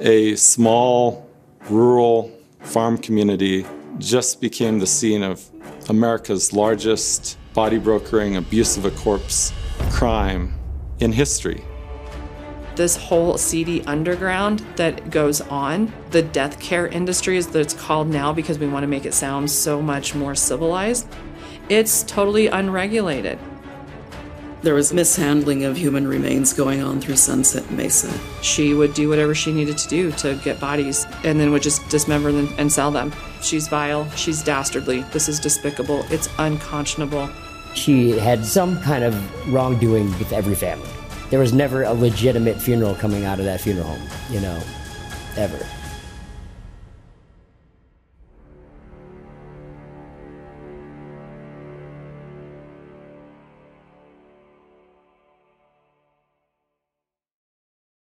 a small rural farm community just became the scene of America's largest body brokering, abuse of a corpse crime in history. This whole seedy underground that goes on, the death care industry is that it's called now because we want to make it sound so much more civilized. It's totally unregulated. There was mishandling of human remains going on through Sunset Mesa. She would do whatever she needed to do to get bodies and then would just dismember them and sell them. She's vile, she's dastardly, this is despicable, it's unconscionable. She had some kind of wrongdoing with every family. There was never a legitimate funeral coming out of that funeral home, you know, ever.